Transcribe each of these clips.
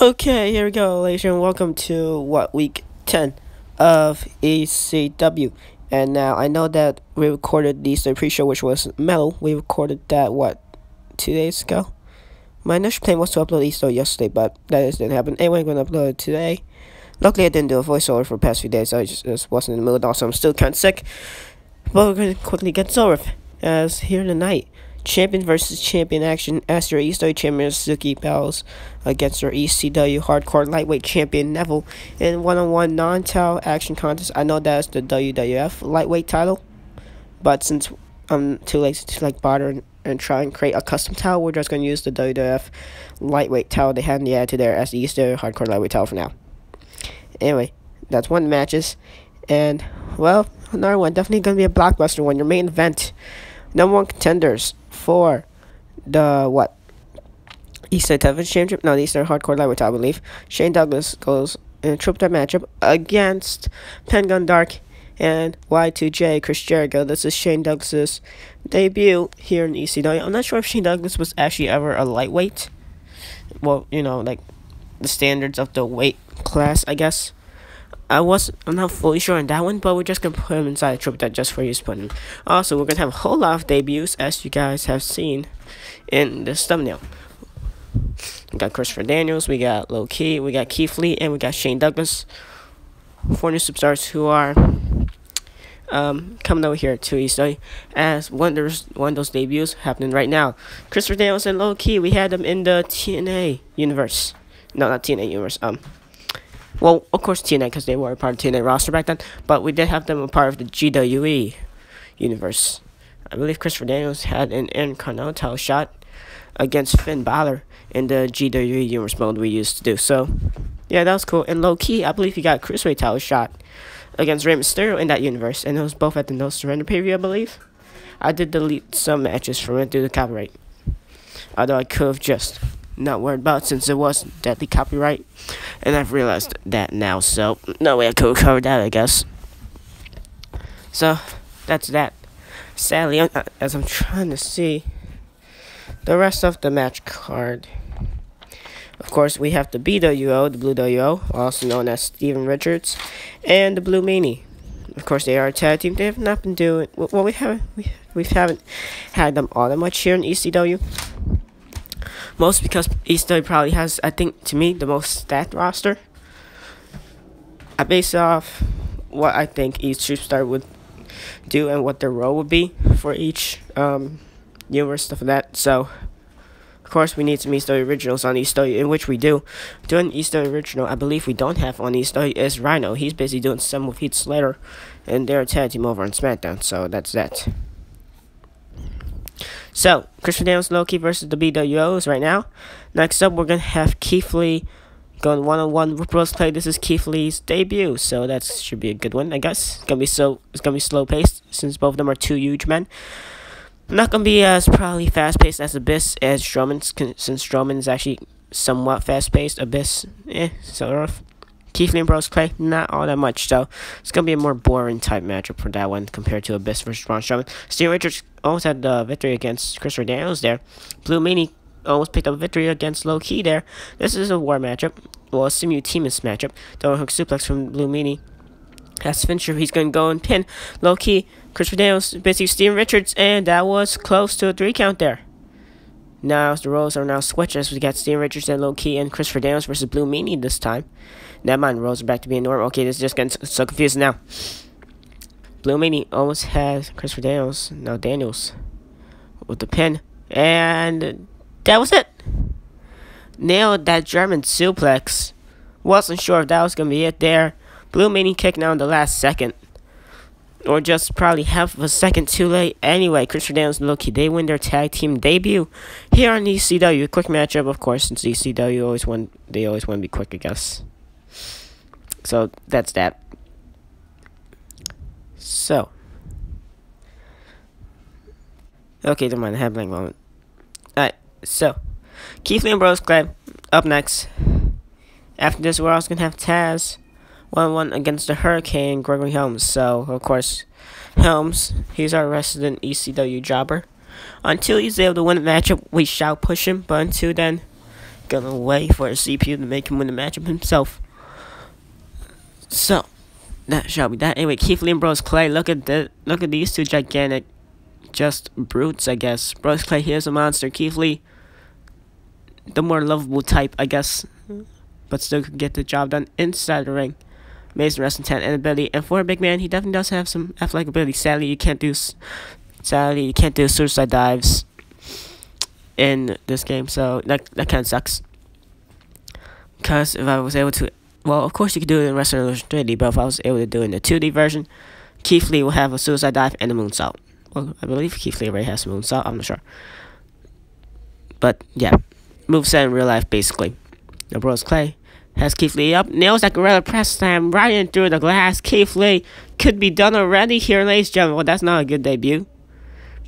Okay, here we go, ladies and welcome to what week 10 of ECW. And now I know that we recorded the Easter pre show, which was Metal. We recorded that, what, two days ago? My initial plan was to upload Easter yesterday, but that didn't happen. Anyway, I'm going to upload it today. Luckily, I didn't do a voiceover for the past few days. I just, just wasn't in the mood. Also, I'm still kind of sick. But we're to quickly get over as here tonight. Champion versus champion action as your ECW champion Suzuki battles against your ECW hardcore lightweight champion Neville in one on one non title action contest. I know that's the WWF lightweight title, but since I'm too lazy to like bother and, and try and create a custom title, we're just gonna use the WWF lightweight title they had in the attitude there as the hardcore lightweight title for now. Anyway, that's one matches, and well, another one definitely gonna be a blockbuster one. Your main event, number one contenders for the what? Eastern Television Championship? No, the Eastern Hardcore Lightweight, I believe. Shane Douglas goes in a triple threat matchup against Pentagon Dark and Y2J Chris Jericho. This is Shane Douglas's debut here in ECW. I'm not sure if Shane Douglas was actually ever a lightweight. Well, you know, like the standards of the weight class, I guess. I was I'm not fully sure on that one, but we're just gonna put him inside a triple threat just for use putting. Also, we're gonna have a whole lot of debuts as you guys have seen in this thumbnail. We got Christopher Daniels, we got Low Ki, we got Keith Lee, and we got Shane Douglas. Four new superstars who are um, coming over here to ECW as one of, those, one of those debuts happening right now. Christopher Daniels and Low Ki, we had them in the TNA universe. No, not TNA universe. Um, well, of course TNA because they were a part of TNA roster back then, but we did have them a part of the GWE universe. I believe Christopher Daniels had an Intercontinental shot against Finn Balor in the GWE universe mode we used to do. So, yeah, that was cool. And Low Ki, I believe he got a Cruiserweight title shot against Rey Mysterio in that universe, and it was both at the No Surrender preview, I believe. I did delete some matches from it due to copyright, although I could have just not worried about since it was deadly copyright, and I've realized that now. So no way I could cover that, I guess. So that's that. Sadly, uh, as I'm trying to see the rest of the match card. Of course, we have the BWO, the Blue WO, also known as Steven Richards, and the Blue Meanie. Of course, they are a tag team. They have not been doing well. We haven't we we haven't had them all that much here in ECW. Most because ECW probably has, I think, to me, the most stacked roster. I base off what I think each superstar would do and what their role would be for each um, universe, stuff like that. So, of course, we need some ECW originals on ECW, in which we do. Doing ECW original, I believe we don't have on ECW is Rhino. He's busy doing some with Heath Slater, and they're a tag team over on SmackDown. So that's that. So, Christian Daniels Low Ki versus the BWOs right now. Next up, we're going to have Keith Lee going one on one with Brodus Clay. This is Keith Lee's debut, so that should be a good one, I guess. It's gonna be so it's gonna be slow paced since both of them are two huge men. Not gonna be as probably fast paced as Abyss as Strowman's, since Strowman's actually somewhat fast paced. Abyss, eh, sort of. Keith Lee and Brodus Clay, not all that much, so it's gonna be a more boring type matchup for that one compared to Abyss versus Braun Strowman. Steve Richards almost had the victory against Christopher Daniels there. Blue Meanie almost picked up a victory against Low Ki there. This is a war matchup. Well, a simultaneous matchup. Double hook suplex from Blue Meanie. That's Fincher, he's going to go and pin Low Ki, Christopher Daniels, basically Steven Richards, and that was close to a three count there. Now the roles are now switched as we got Steven Richards and Low Ki and Christopher Daniels versus Blue Meanie this time. Never mind, roles are back to being normal. Okay, this is just getting so confusing now. Blue Meanie almost has Christopher Daniels, now Daniels, with the pin. And that was it. Nailed that German suplex. Wasn't sure if that was going to be it there. Blue Meanie kicking out in the last second. Or just probably half of a second too late. Anyway, Christopher Daniels and Low Ki, they win their tag team debut here on ECW. Quick matchup, of course, since ECW always want they always want to be quick, I guess. So that's that. So. Okay, don't mind, I have a blank moment. Alright, so. Keith Lee and Brodus Clay up next. After this, we're also going to have Taz 1 1 against the Hurricane, Gregory Helms. So, of course, Helms, he's our resident ECW jobber. Until he's able to win a matchup, we shall push him. But until then, gonna wait for a CPU to make him win the matchup himself. So, that shall be that. Anyway, Keith Lee and Brodus Clay, look at the look at these two gigantic, just brutes, I guess. Brodus Clay, here's a monster. Keith Lee, the more lovable type, I guess, but still can get the job done inside the ring. Amazing wrestling talent and ability, and for a big man, he definitely does have some athletic ability. Sadly, you can't do, sadly you can't do suicide dives in this game, so that that kind of sucks. Because if I was able to, well, of course you could do it in Wrestling Revolution 3D, but if I was able to do it in the 2D version, Keith Lee will have a suicide dive and a moonsault. Well, I believe Keith Lee already has a moonsault. I'm not sure. But yeah, moveset in real life basically. The Brodus Clay has Keith Lee up, nails that gorilla press slam right in through the glass. Keith Lee could be done already here, ladies and gentlemen. Well, that's not a good debut.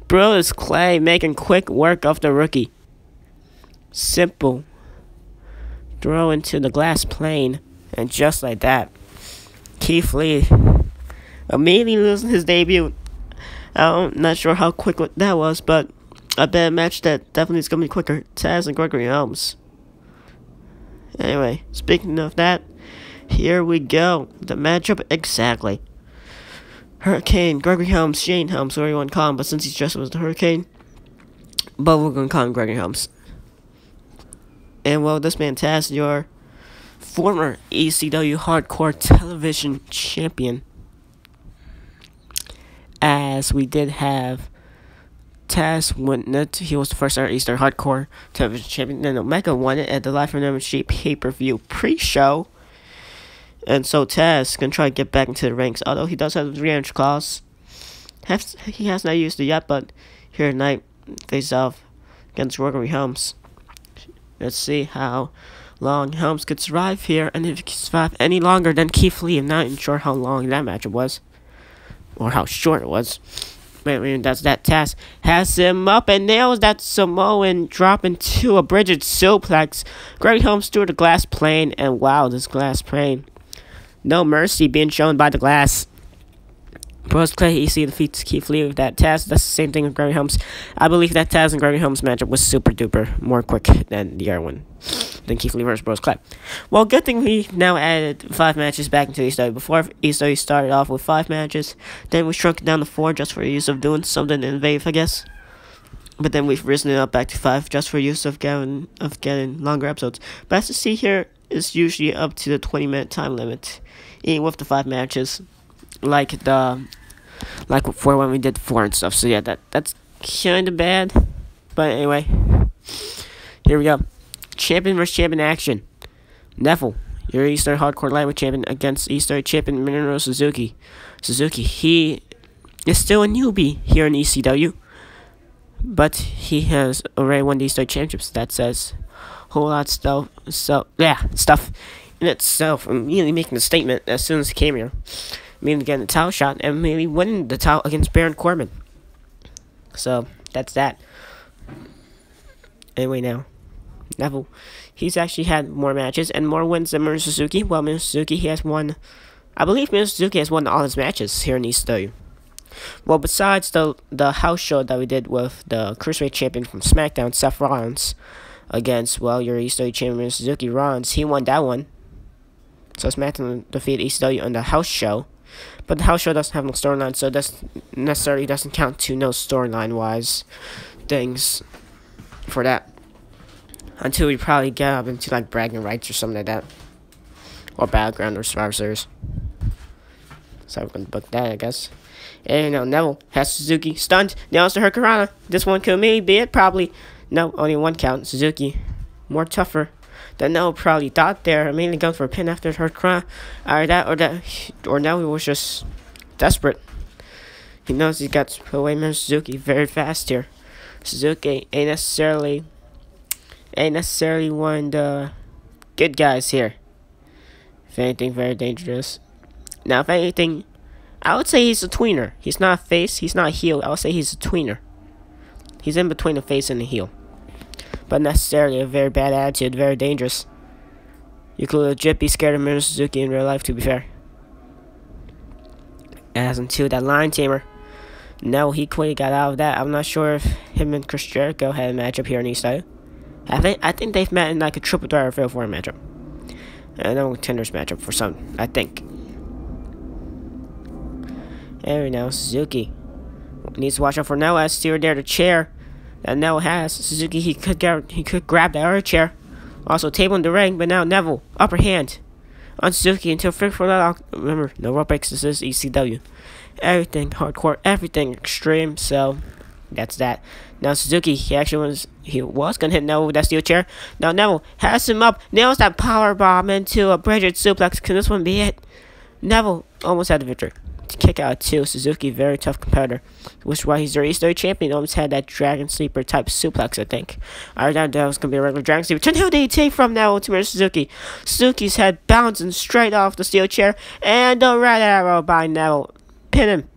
Brodus Clay making quick work of the rookie. Simple. Throw into the glass plane, and just like that, Keith Lee uh, immediately losing his debut. I'm not sure how quick that was, but I bet a match that definitely is going to be quicker. Taz and Gregory Helms. Anyway, speaking of that, here we go. The matchup exactly. Hurricane, Gregory Helms, Shane Helms, whatever you want to call him, but since he's dressed as the Hurricane, but we're going to call him Gregory Helms. And well, this man Taz, your former ECW Hardcore Television Champion, as we did have Taz win it. He was the first ever Eastern Hardcore Television Champion. Then Omega won it at the Live from Never pay per view pre show. And so Taz can try to get back into the ranks, although he does have the revenge clause. Has, he has not used it yet, but here tonight, face off against Gregory Helms. Let's see how long Helms could survive here, and if he can survive any longer than Keith Lee. I'm not even sure how long that matchup was, or how short it was. But that's that Taz has him up and nails that Samoan drop into a Bridget suplex. Gregory Helms through the glass plane, and wow, this glass plane no mercy being shown by the glass. Brodus Clay EC defeats Keith Lee with that Taz. That's the same thing with Gregory Helms. I believe that Taz and Gregory Helms matchup was super duper more quick than the other one. Than Lee versus Brodus Clay. Well, good thing we now added five matches back into East ECW. Before East ECW started off with five matches, then we shrunk it down to four just for use of doing something innovative, I guess. But then we've risen it up back to five just for use of getting of getting longer episodes. But as you see here, it's usually up to the twenty minute time limit even with the five matches, like the like for when we did four and stuff. So yeah, that that's kind of bad. But anyway, here we go. Champion versus champion action. Neville, your Eastern Hardcore Lightweight champion against Eastern champion Minoru Suzuki. Suzuki, he is still a newbie here in ECW, but he has already won the Eastern championships. That says whole lot stuff. So yeah, stuff in itself immediately making a statement as soon as he came here. Immediately getting the title shot and immediately winning the title against Baron Corbin. So that's that. Anyway, now Neville, he's actually had more matches and more wins than Minoru Suzuki. Well, Minoru Suzuki he has won, I believe Minoru Suzuki has won all his matches here in East ECW. Well, besides the the house show that we did with the Cruiserweight Champion from SmackDown, Seth Rollins, against well your East ECW Champion Suzuki Rollins, he won that one. So SmackDown defeated ECW on the house show. But the house show doesn't have no storyline, so this necessarily doesn't count to no storyline wise things for that. Until we probably get up into like bragging rights or something like that. Or background or Survivor Series. So we're gonna book that I guess. And you know, Neville has Suzuki stunned, nails to Hurricanrana. This one could maybe be it probably no, only one count. Suzuki. More tougher. Then Neville probably thought they're mainly going for a pin after her cry, or that, or that, or he was just desperate. He knows he's got to put away Mr. Suzuki very fast here. Suzuki ain't necessarily, ain't necessarily one of the good guys here. If anything, very dangerous. Now, if anything, I would say he's a tweener. He's not a face. He's not a heel. I would say he's a tweener. He's in between a face and a heel but necessarily a very bad attitude, very dangerous. You could legit be scared of Minoru Suzuki in real life, to be fair. As until that Lion Tamer. No, he quickly got out of that. I'm not sure if him and Chris Jericho had a matchup here in East Side. I think I think they've met in like a triple threat or fatal four matchup. And no contenders matchup for some, I think. There we go, Suzuki needs to watch out for Noah as Stewart there the chair that Neville has. Suzuki he could get he could grab that other chair. Also table in the ring, but now Neville upper hand on Suzuki until Frick for that. Remember, no rope breaks. This is ECW. Everything hardcore, everything extreme. So that's that. Now Suzuki, he actually was he was gonna hit Neville with that steel chair. Now Neville has him up, nails that power bomb into a Bridget suplex. Can this one be it? Neville almost had the victory. Kick out too. Suzuki, very tough competitor, which is why he's their Easter champion. Almost had that Dragon Sleeper type suplex, I think. I thought that was gonna be a regular Dragon Sleeper. Turn DT from Neville to Suzuki. Suzuki's head bouncing straight off the steel chair, and the red arrow by Neville. Pin him.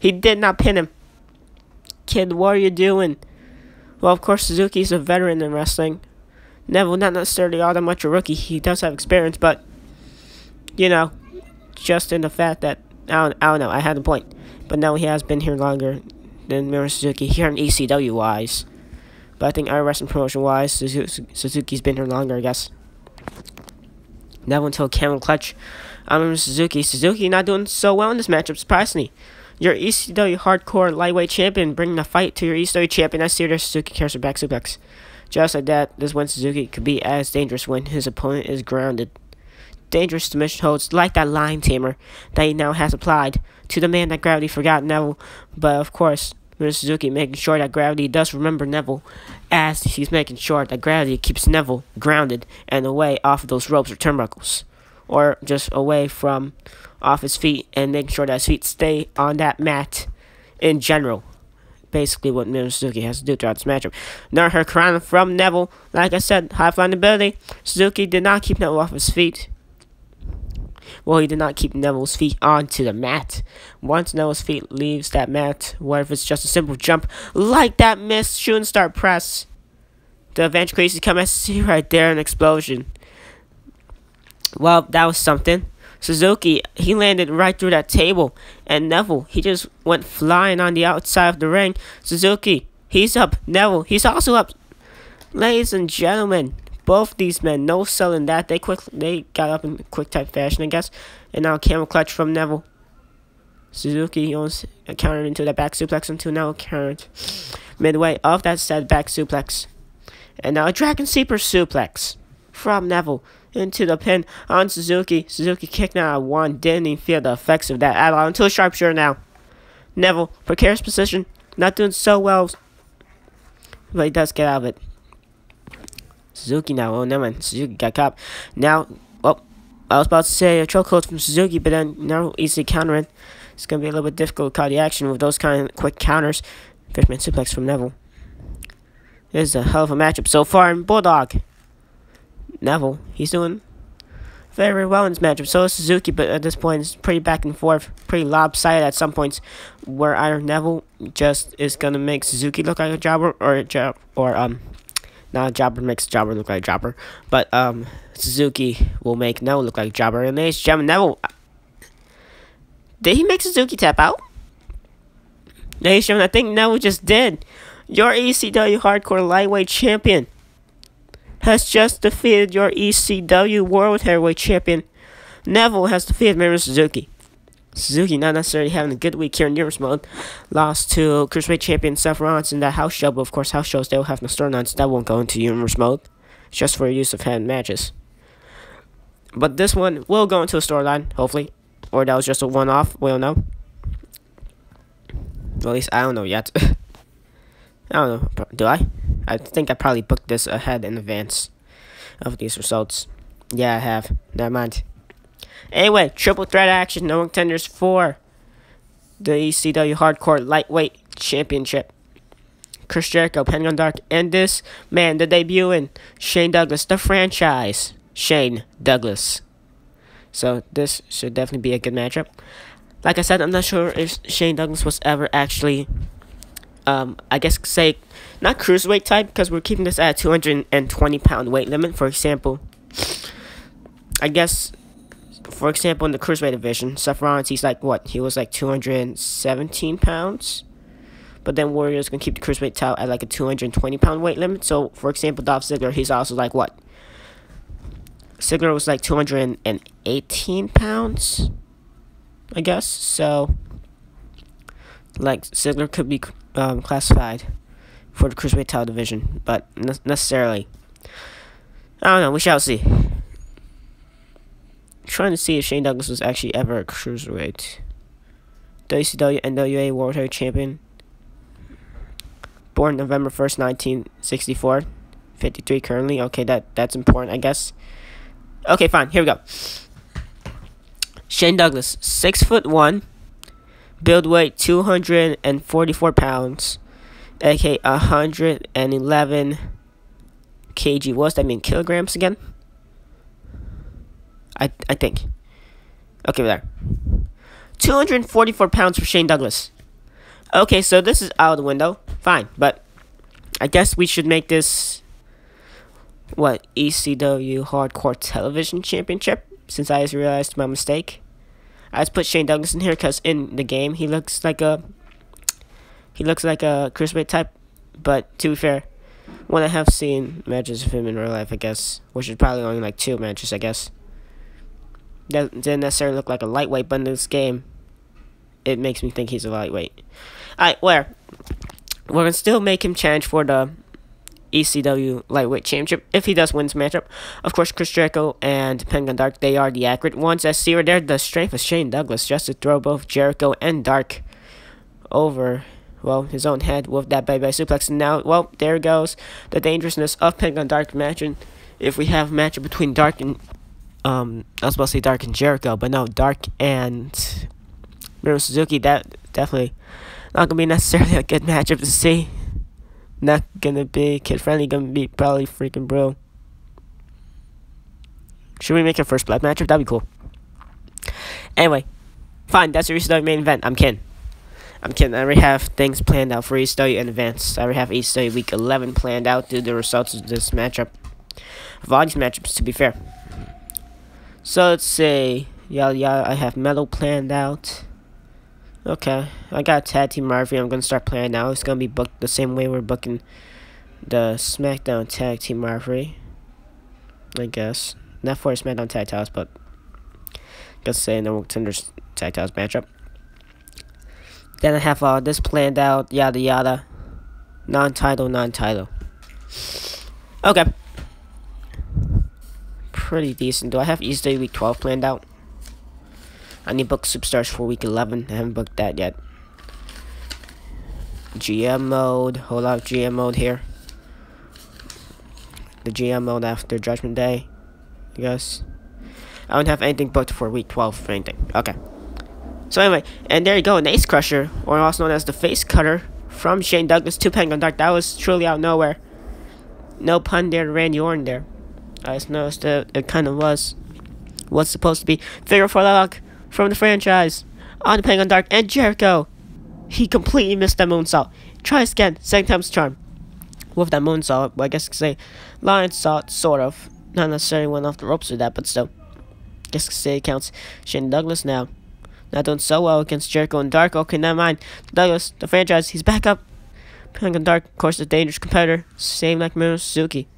He did not pin him kid, what are you doing? Well, of course, Suzuki's a veteran in wrestling. Neville, not necessarily all that much a rookie. He does have experience, but, you know, just in the fact that, I don't, I don't know, I had a point. But now he has been here longer than Minoru Suzuki, here in ECW wise. But I think our wrestling promotion wise, Suzuki's been here longer, I guess. Neville until Camel Clutch. I remember Suzuki. Suzuki not doing so well in this matchup, surprisingly your ECW Hardcore Lightweight Champion, bringing the fight to your ECW Champion. See their Suzuki Cares back suplex. Just like that, this one Suzuki could be as dangerous when his opponent is grounded. Dangerous submission holds like that Lion Tamer that he now has applied to the man that Gravity forgot Neville. But of course, Mr. Suzuki making sure that Gravity does remember Neville as he's making sure that Gravity keeps Neville grounded and away off of those ropes or turnbuckles. Or just away from off his feet and making sure that his feet stay on that mat in general. Basically, what Minoru has to do throughout this matchup. Now, her crown from Neville. Like I said, high flying ability. Suzuki did not keep Neville off his feet. Well, he did not keep Neville's feet onto the mat. Once Neville's feet leaves that mat, what if it's just a simple jump like that miss shooting star press? The Avenged Crazy come and see right there an explosion. Well, that was something. Suzuki, he landed right through that table. And Neville, he just went flying on the outside of the ring. Suzuki, he's up. Neville, he's also up. Ladies and gentlemen, both these men, no selling that. They quick, they got up in quick type fashion, I guess. And now a camel clutch from Neville. Suzuki he almost countered into that back suplex until now countered midway of that said back suplex. And now a Dragon Sleeper suplex from Neville into the pin on Suzuki. Suzuki kicked out one. Didn't even feel the effects of that at all until sharpshooter now. Neville, precarious position. Not doing so well. But he does get out of it. Suzuki now. Oh, never mind. Suzuki got caught. Now, well, I was about to say a chokehold from Suzuki, but then now easily countering. It's going to be a little bit difficult to call the action with those kind of quick counters. Fisherman suplex from Neville. This is a hell of a matchup so far in Bulldog. Neville. He's doing very well in this matchup. So is Suzuki, but at this point, it's pretty back and forth, pretty lopsided at some points, where either Neville just is gonna make Suzuki look like a jobber, or a job, or um, not a jobber makes a jobber look like a jobber, but um, Suzuki will make Neville look like a jobber. And ladies and Neville, did he make Suzuki tap out? Ladies I think Neville just did. Your ECW Hardcore Lightweight Champion has just defeated your ECW World Heavyweight Champion. Neville has defeated Minoru Suzuki. Suzuki not necessarily having a good week here in Universe mode. Lost to Cruiserweight Champion Seth Rollins in that house show, but of course house shows they will have no storylines that won't go into Universe mode. It's just for use of hand matches. But this one will go into a storyline, hopefully. Or that was just a one off, we don't know. At least I don't know yet. I don't know. Do I? I think I probably booked this ahead in advance of these results. Yeah, I have. Never mind. Anyway, triple threat action. No contenders for the ECW Hardcore Lightweight Championship. Chris Jericho, Pentagon Dark, and this man, the debuting Shane Douglas, the franchise Shane Douglas. So this should definitely be a good matchup. Like I said, I'm not sure if Shane Douglas was ever actually um, I guess say not cruiserweight type because we're keeping this at 220 pound weight limit. For example, I guess for example in the cruiserweight division, Seth Rollins he's like what he was like 217 pounds, but then Warriors gonna keep the cruiserweight title at like a 220 pound weight limit. So, for example, Dolph Ziggler, he's also like what? Ziggler was like 218 pounds, I guess. So, like Ziggler could be um, classified for the cruiserweight title division, but necessarily, I don't know. We shall see. trying to see if Shane Douglas was actually ever a cruiserweight. WCW NWA World Heavyweight Champion. Born November 1st, 1964. 53 currently. Okay, that that's important, I guess. Okay, fine. Here we go. Shane Douglas, six foot one, build weight two hundred and forty four pounds, aka hundred and eleven kg. What's that mean? Kilograms again? I I think. Okay, there. 244 pounds for Shane Douglas. Okay, so this is out of the window. Fine, but I guess we should make this what ECW Hardcore Television Championship since I just realized my mistake. I just put Shane Douglas in here because in the game he looks like a he looks like a Chris cruiserweight type, but to be fair, when I have seen matches of him in real life, I guess, which is probably only like two matches, I guess. That didn't necessarily look like a lightweight, but in this game, it makes me think he's a lightweight. Alright, where? We're gonna still make him change for the ECW Lightweight Championship if he does win this matchup. Of course, Chris Jericho and Pentagon Dark, they are the accurate ones. As see, they're the strength of Shane Douglas just to throw both Jericho and Dark over, well, his own head with that bye-bye suplex. And now, well, there goes the dangerousness of Pentagon Dark. Imagine if we have a matchup between Dark and, um, I was supposed to say Dark and Jericho, but no, Dark and Minoru Suzuki, that definitely not going to be necessarily a good matchup to see not gonna be kid friendly, gonna be probably freaking bro. Should we make a first blood matchup? That'd be cool. Anyway, fine, that's the ECW main event. I'm kidding. I'm kidding. I already have things planned out for ECW in advance. I already have ECW week 11 planned out due to the results of this matchup. Of all these matchups, to be fair. So let's see. Yeah, yeah, I have metal planned out. Okay, I got Tag Team Rivalry. I'm gonna start playing now. It's gonna be booked the same way we're booking the SmackDown Tag Team Rivalry. I guess not for SmackDown Tag Titles, but I guess say no contenders Tag Titles matchup. Then I have all uh, this planned out. Yada yada. Non-title, non-title. Okay. Pretty decent. Do I have Easter Week 12 planned out? I need book Superstars for week 11. I haven't booked that yet. GM mode. Hold up, GM mode here. The GM mode after Judgment Day. I guess. I don't have anything booked for week 12 or anything. Okay. So anyway, and there you go, an Ace Crusher, or also known as the Face Cutter, from Shane Douglas to Pentagon Dark. That was truly out of nowhere. No pun there, Randy Orton there. I just noticed that it kind of was. What's supposed to be figure for the luck from the franchise on the Dark and Jericho. He completely missed that moonsault. Try again, second time's charm. With that moonsault, well, I guess you could say Lionsault, sort of. Not necessarily went off the ropes with that, but still. Guess you could say it counts. Shane Douglas now. Not doing so well against Jericho and Dark. Okay, never mind. Douglas, the franchise, he's back up. Pentagon Dark, of course, a dangerous competitor. Same like Minoru Suzuki.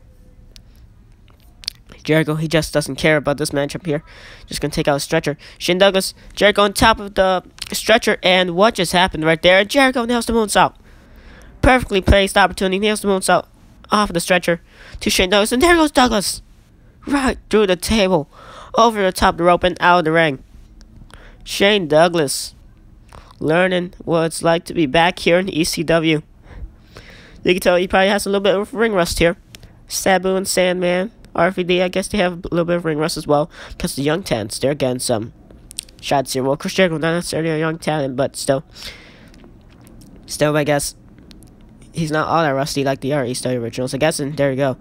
Jericho, he just doesn't care about this matchup here. Just gonna take out a stretcher. Shane Douglas, Jericho on top of the stretcher, and what just happened right there? Jericho nails the moonsault. Perfectly placed opportunity, nails the moonsault off of the stretcher to Shane Douglas, and there goes Douglas. Right through the table, over the top of the rope, and out of the ring. Shane Douglas, learning what it's like to be back here in ECW. You can tell he probably has a little bit of ring rust here. Sabu and Sandman RVD, I guess they have a little bit of ring rust as well. Because the young talents, they're getting some um, shots here. Well, Chris Jericho, not necessarily a young talent, but still. Still, I guess, he's not all that rusty like the other East originals, I guess. And there you go.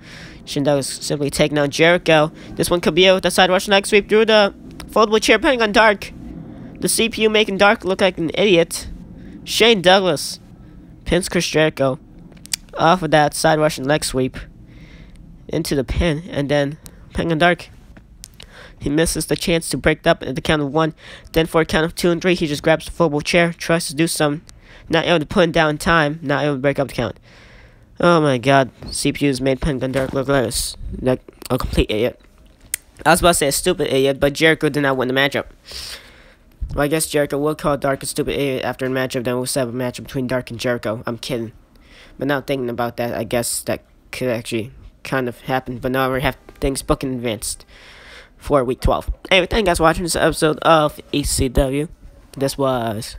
Shindo is simply taking out Jericho. This one could be with the side rush next sweep through the foldable chair, putting on Dark. The CPU making Dark look like an idiot. Shane Douglas pins Chris Jericho off of that side rush and leg sweep into the pin, and then Pentagon Dark. He misses the chance to break up at the count of one. Then for a count of two and three, he just grabs the foldable chair, tries to do some not able to put down time, not able to break up the count. Oh my god, CPU's made and Dark look like a, like a complete idiot. I was about to say a stupid idiot, but Jericho did not win the matchup. Well, I guess Jericho will call Dark a stupid idiot after the matchup, then we'll set up a matchup between Dark and Jericho. I'm kidding. But now thinking about that, I guess that could actually kind of happened, but now we have things booking advanced for week 12. Anyway, thank you guys for watching this episode of ECW. This was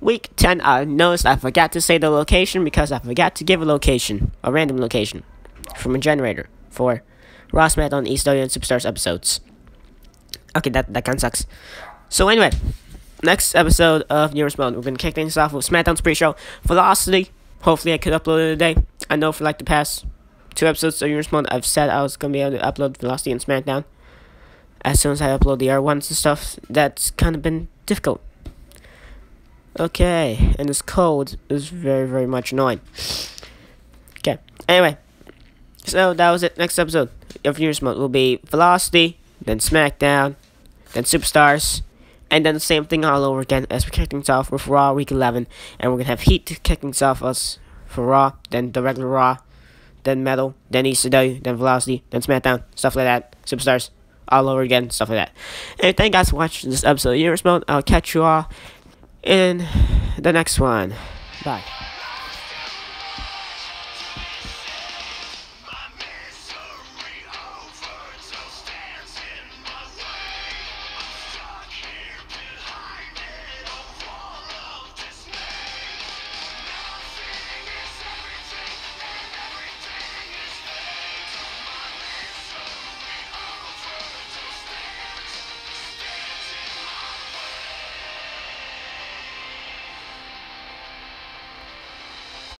week 10. I noticed I forgot to say the location because I forgot to give a location, a random location, from a generator for Ross Matt on ECW and Superstars episodes. Okay, that, that kind of sucks. So, anyway, next episode of Mode, we're going to kick things off with SmackDown's pre show Velocity. Hopefully, I could upload it today. I know for like the past two episodes of Nearest Mode, I've said I was going to be able to upload Velocity and SmackDown as soon as I upload the R1s and stuff. That's kind of been difficult. Okay, and this code is very, very much annoying. Okay, anyway, so that was it. Next episode of Nearest Mode will be Velocity, then SmackDown, then Superstars, and then the same thing all over again as we're kicking things off with Raw Week 11, and we're gonna have Heat kicking off us for Raw, then the regular Raw, then Metal, then ECW, then Velocity, then SmackDown, stuff like that. Superstars, all over again, stuff like that. And thank you guys for watching this episode of Nearest Mode. I'll catch you all in the next one. Bye.